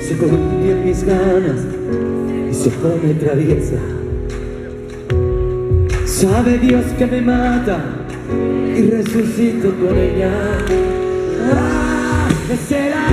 Se en mis ganas y se pone traviesa. Sabe Dios que me mata y resucito con ella. Ah, será.